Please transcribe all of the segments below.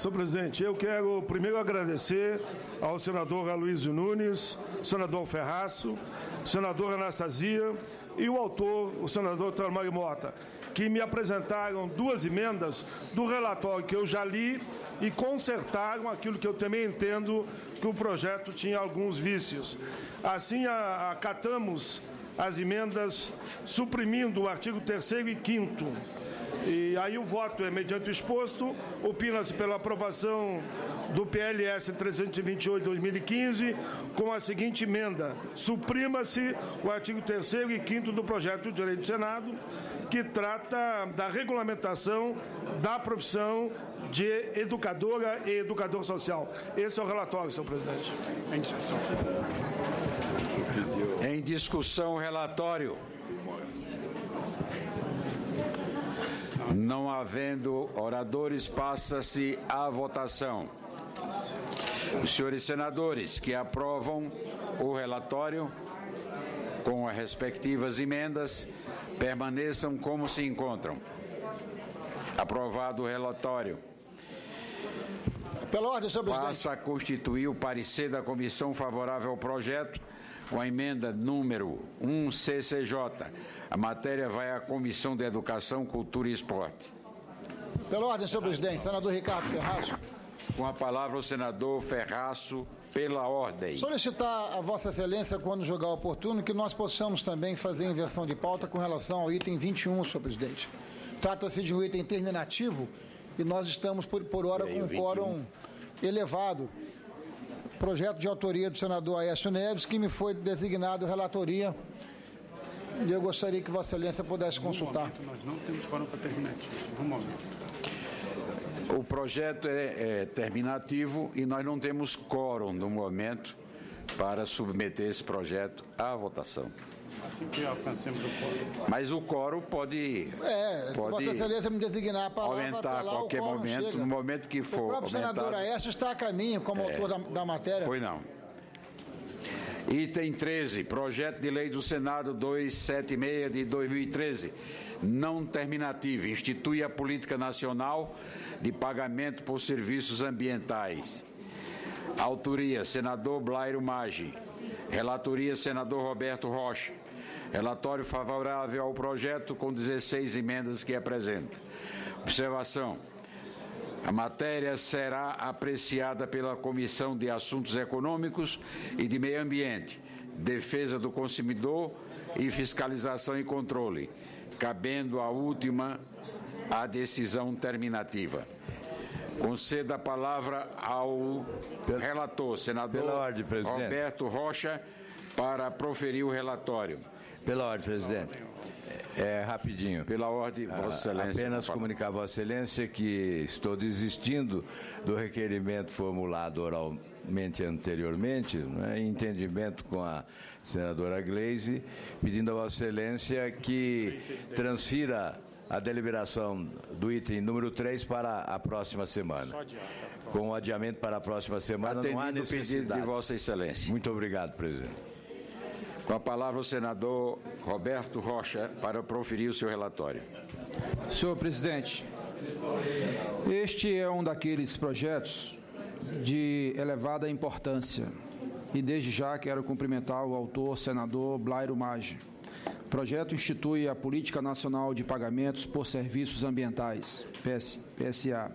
Senhor presidente, eu quero primeiro agradecer ao senador Aloysio Nunes, senador Ferraço, senador Anastasia e o autor, o senador Tramário Mota, que me apresentaram duas emendas do relatório que eu já li e consertaram aquilo que eu também entendo que o projeto tinha alguns vícios. Assim, acatamos as emendas suprimindo o artigo 3 e 5 e aí o voto é mediante o exposto, opina-se pela aprovação do PLS 328-2015 com a seguinte emenda: suprima-se o artigo 3 e 5 do projeto de lei do Senado, que trata da regulamentação da profissão de educadora e educador social. Esse é o relatório, senhor presidente. Em discussão. Em discussão, relatório. Não havendo oradores, passa-se à votação. Os senhores senadores que aprovam o relatório com as respectivas emendas permaneçam como se encontram. Aprovado o relatório. Pela ordem, senhor presidente. Passa a constituir o parecer da comissão favorável ao projeto com a emenda número 1 CCJ a matéria vai à Comissão de Educação, Cultura e Esporte. Pela ordem, senhor presidente. Senador Ricardo Ferraço. Com a palavra o senador Ferraço, pela ordem. Solicitar a Vossa Excelência, quando julgar oportuno, que nós possamos também fazer inversão de pauta com relação ao item 21, senhor presidente. Trata-se de um item terminativo e nós estamos, por, por hora, com um quórum elevado. Projeto de autoria do senador Aécio Neves, que me foi designado relatoria e eu gostaria que Vossa Excelência pudesse consultar. Momento, nós não temos quórum para terminativo. Um momento. O projeto é, é, terminativo e nós não temos quórum no momento para submeter esse projeto à votação. Assim que alcancemos o quórum. Mas o quórum pode. É, pode Vossa Excelência me designar a palavra. Aumentar a qualquer momento, chega. no momento que for. O próprio aumentado, senador Aécio está a caminho como é, autor da, da matéria. Pois não. Item 13, projeto de lei do Senado 276 de 2013, não terminativo, institui a política nacional de pagamento por serviços ambientais. Autoria, senador Blairo Maggi. Relatoria, senador Roberto Rocha. Relatório favorável ao projeto com 16 emendas que apresenta. Observação. A matéria será apreciada pela Comissão de Assuntos Econômicos e de Meio Ambiente, Defesa do Consumidor e Fiscalização e Controle, cabendo a última a decisão terminativa. Conceda a palavra ao relator, senador ordem, Roberto Rocha, para proferir o relatório. Pela ordem, presidente. É, rapidinho. Pela ordem, Vossa ah, Excelência. Apenas comunicar a Vossa Excelência que estou desistindo do requerimento formulado oralmente anteriormente, né, em entendimento com a senadora Gleise, pedindo a Vossa Excelência que transfira a deliberação do item número 3 para a próxima semana. Com o adiamento para a próxima semana, Atendido não há necessidade. pedido de Vossa Excelência. Muito obrigado, presidente. Com a palavra o senador Roberto Rocha para proferir o seu relatório. Senhor presidente, este é um daqueles projetos de elevada importância e desde já quero cumprimentar o autor, senador Blairo Maggi. O projeto institui a Política Nacional de Pagamentos por Serviços Ambientais, PS, PSA.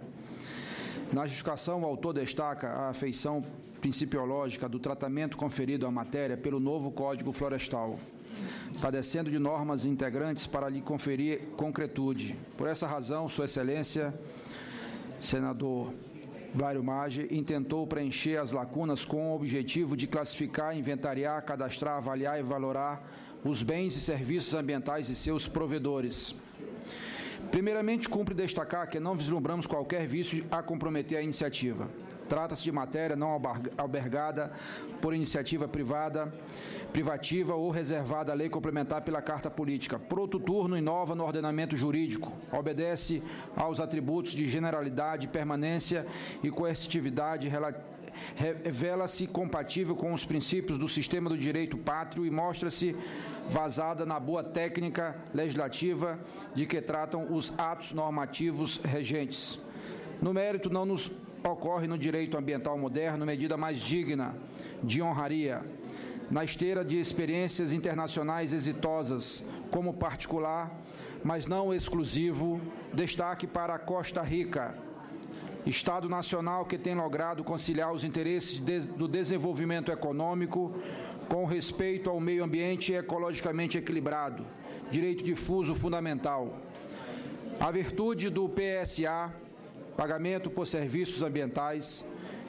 Na justificação, o autor destaca a afeição principiológica do tratamento conferido à matéria pelo novo Código Florestal, padecendo de normas integrantes para lhe conferir concretude. Por essa razão, Sua Excelência, senador Blário Maggi, intentou preencher as lacunas com o objetivo de classificar, inventariar, cadastrar, avaliar e valorar os bens e serviços ambientais e seus provedores. Primeiramente, cumpre destacar que não vislumbramos qualquer vício a comprometer a iniciativa. Trata-se de matéria não albergada por iniciativa privada, privativa ou reservada à lei complementar pela Carta Política. Proto turno inova no ordenamento jurídico, obedece aos atributos de generalidade, permanência e coercitividade revela-se compatível com os princípios do sistema do direito pátrio e mostra-se vazada na boa técnica legislativa de que tratam os atos normativos regentes. No mérito, não nos ocorre no direito ambiental moderno, medida mais digna de honraria, na esteira de experiências internacionais exitosas, como particular, mas não exclusivo, destaque para Costa Rica, Estado nacional que tem logrado conciliar os interesses de, do desenvolvimento econômico com respeito ao meio ambiente ecologicamente equilibrado, direito difuso fundamental. A virtude do PSA, pagamento por serviços ambientais,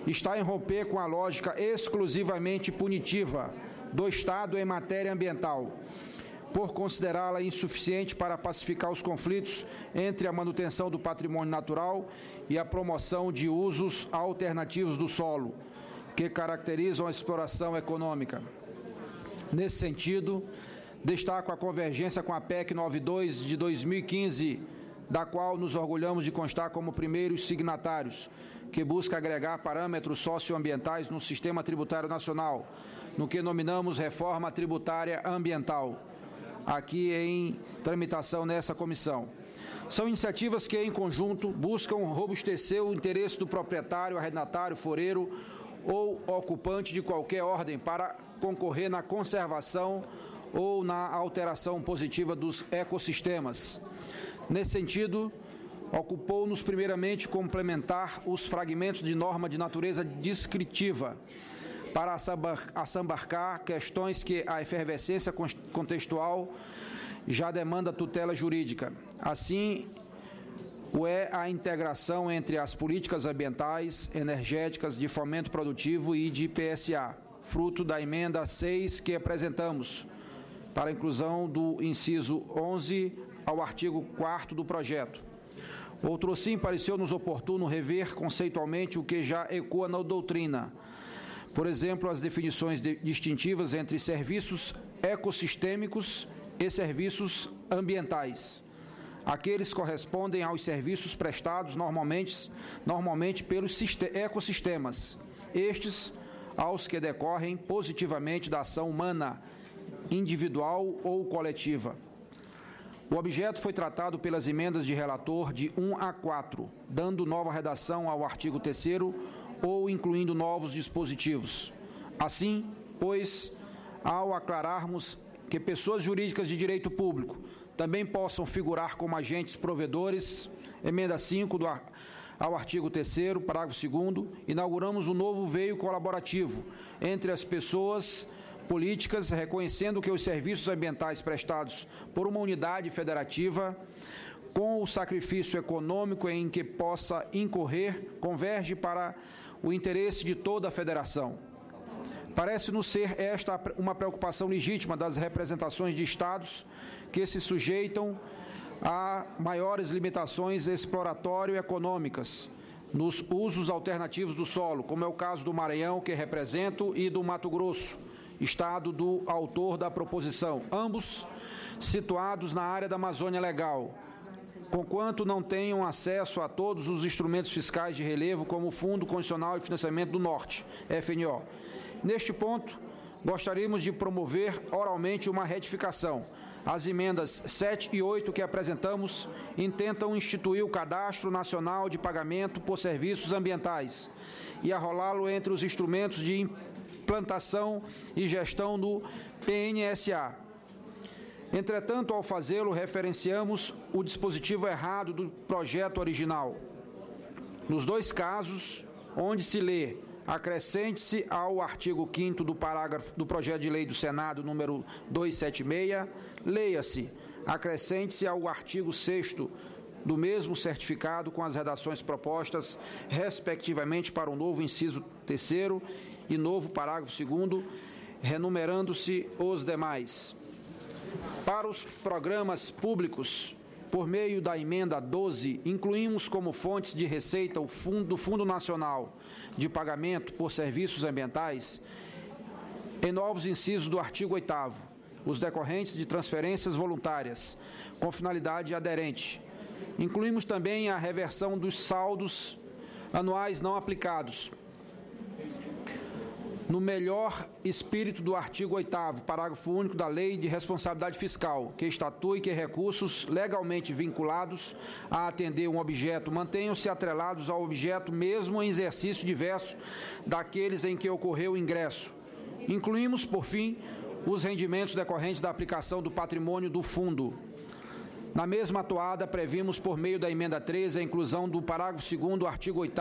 está em romper com a lógica exclusivamente punitiva do Estado em matéria ambiental, por considerá-la insuficiente para pacificar os conflitos entre a manutenção do patrimônio natural e a promoção de usos alternativos do solo, que caracterizam a exploração econômica. Nesse sentido, destaco a convergência com a PEC 92 de 2015, da qual nos orgulhamos de constar como primeiros signatários, que busca agregar parâmetros socioambientais no sistema tributário nacional, no que nominamos reforma tributária ambiental, aqui em tramitação nessa comissão. São iniciativas que, em conjunto, buscam robustecer o interesse do proprietário, arrendatário, foreiro ou ocupante de qualquer ordem para concorrer na conservação ou na alteração positiva dos ecossistemas. Nesse sentido, ocupou-nos primeiramente complementar os fragmentos de norma de natureza descritiva para assambarcar questões que a efervescência contextual já demanda tutela jurídica. Assim, o é a integração entre as políticas ambientais, energéticas, de fomento produtivo e de PSA, fruto da emenda 6 que apresentamos para a inclusão do inciso 11 ao artigo 4 do projeto. Outro sim pareceu-nos oportuno rever conceitualmente o que já ecoa na doutrina. Por exemplo, as definições de, distintivas entre serviços ecossistêmicos e serviços ambientais. Aqueles correspondem aos serviços prestados normalmente, normalmente pelos ecossistemas. Estes aos que decorrem positivamente da ação humana, individual ou coletiva. O objeto foi tratado pelas emendas de relator de 1 a 4, dando nova redação ao artigo 3 ou incluindo novos dispositivos. Assim, pois, ao aclararmos que pessoas jurídicas de direito público também possam figurar como agentes provedores, emenda 5 do, ao artigo 3 parágrafo 2 inauguramos um novo veio colaborativo entre as pessoas políticas, reconhecendo que os serviços ambientais prestados por uma unidade federativa com o sacrifício econômico em que possa incorrer, converge para o interesse de toda a federação. Parece-nos ser esta uma preocupação legítima das representações de Estados que se sujeitam a maiores limitações exploratório-econômicas nos usos alternativos do solo, como é o caso do Maranhão, que represento, e do Mato Grosso, estado do autor da proposição, ambos situados na área da Amazônia Legal, conquanto não tenham acesso a todos os instrumentos fiscais de relevo, como o Fundo Condicional de Financiamento do Norte, FNO Neste ponto, gostaríamos de promover oralmente uma retificação. As emendas 7 e 8 que apresentamos intentam instituir o Cadastro Nacional de Pagamento por Serviços Ambientais e arrolá-lo entre os instrumentos de implantação e gestão do PNSA. Entretanto, ao fazê-lo, referenciamos o dispositivo errado do projeto original. Nos dois casos, onde se lê acrescente-se ao artigo 5 do parágrafo do projeto de lei do Senado número 276, leia-se, acrescente-se ao artigo 6 do mesmo certificado com as redações propostas, respectivamente, para o novo inciso 3 e novo parágrafo 2 renumerando-se os demais. Para os programas públicos, por meio da emenda 12, incluímos como fontes de receita o fundo, do Fundo Nacional de Pagamento por Serviços Ambientais, em novos incisos do artigo 8 os decorrentes de transferências voluntárias, com finalidade aderente. Incluímos também a reversão dos saldos anuais não aplicados. No melhor espírito do artigo 8 parágrafo único da Lei de Responsabilidade Fiscal, que estatui que recursos legalmente vinculados a atender um objeto mantenham-se atrelados ao objeto mesmo em exercício diverso daqueles em que ocorreu o ingresso. Incluímos, por fim, os rendimentos decorrentes da aplicação do patrimônio do fundo. Na mesma atuada, previmos, por meio da emenda 13, a inclusão do parágrafo 2 do artigo 8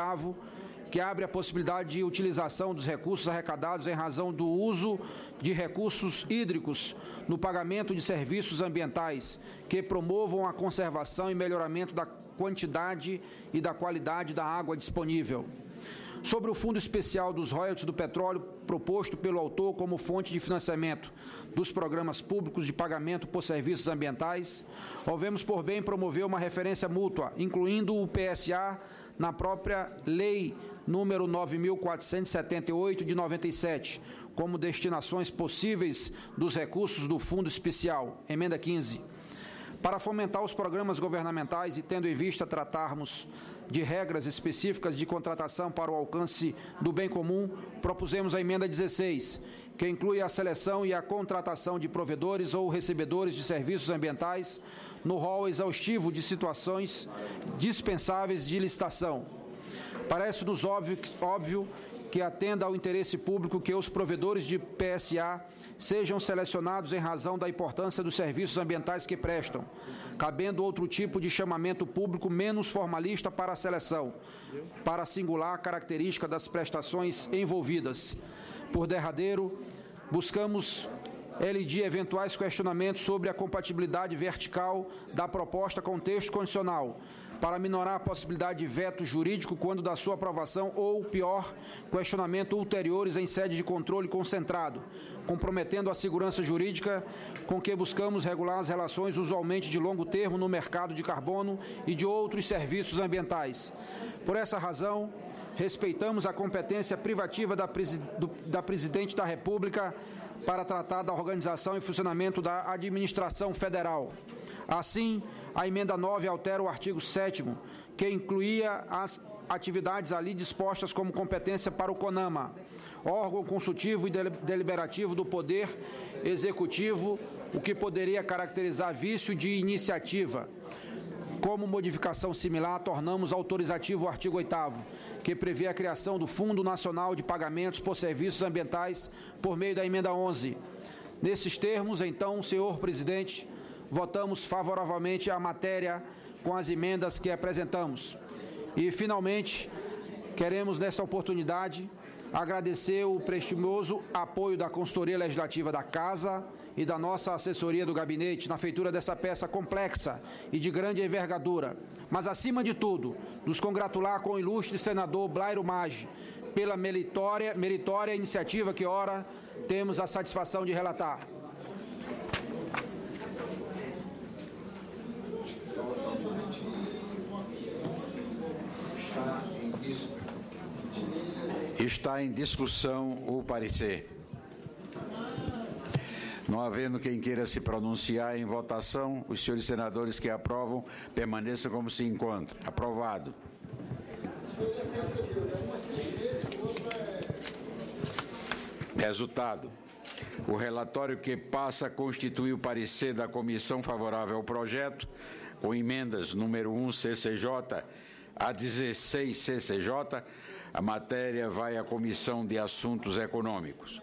que abre a possibilidade de utilização dos recursos arrecadados em razão do uso de recursos hídricos no pagamento de serviços ambientais que promovam a conservação e melhoramento da quantidade e da qualidade da água disponível. Sobre o Fundo Especial dos Royalties do Petróleo, proposto pelo autor como fonte de financiamento dos programas públicos de pagamento por serviços ambientais, houvemos por bem promover uma referência mútua, incluindo o PSA na própria Lei número 9478 de 97, como destinações possíveis dos recursos do Fundo Especial, emenda 15. Para fomentar os programas governamentais e tendo em vista tratarmos de regras específicas de contratação para o alcance do bem comum, propusemos a emenda 16, que inclui a seleção e a contratação de provedores ou recebedores de serviços ambientais no rol exaustivo de situações dispensáveis de licitação Parece-nos óbvio, óbvio que atenda ao interesse público que os provedores de PSA sejam selecionados em razão da importância dos serviços ambientais que prestam, cabendo outro tipo de chamamento público menos formalista para a seleção, para a singular característica das prestações envolvidas. Por derradeiro, buscamos LD eventuais questionamentos sobre a compatibilidade vertical da proposta com o texto condicional, para minorar a possibilidade de veto jurídico quando da sua aprovação ou, pior, questionamento ulteriores em sede de controle concentrado, comprometendo a segurança jurídica com que buscamos regular as relações usualmente de longo termo no mercado de carbono e de outros serviços ambientais. Por essa razão, respeitamos a competência privativa da, Presidente da República para tratar da organização e funcionamento da administração federal. Assim, a emenda 9 altera o artigo 7 que incluía as atividades ali dispostas como competência para o CONAMA, órgão consultivo e deliberativo do Poder Executivo, o que poderia caracterizar vício de iniciativa. Como modificação similar, tornamos autorizativo o artigo 8 que prevê a criação do Fundo Nacional de Pagamentos por Serviços Ambientais por meio da emenda 11. Nesses termos, então, senhor presidente, votamos favoravelmente a matéria com as emendas que apresentamos. E, finalmente, queremos, nesta oportunidade, agradecer o prestimioso apoio da consultoria legislativa da Casa e da nossa assessoria do gabinete na feitura dessa peça complexa e de grande envergadura. Mas, acima de tudo, nos congratular com o ilustre senador Blairo Maggi pela meritória, meritória iniciativa que, ora, temos a satisfação de relatar. Está em discussão o parecer. Não havendo quem queira se pronunciar em votação, os senhores senadores que aprovam permaneçam como se encontram. Aprovado. Resultado. O relatório que passa a constituir o parecer da comissão favorável ao projeto, com emendas número 1 CCJ a 16 CCJ, a matéria vai à Comissão de Assuntos Econômicos.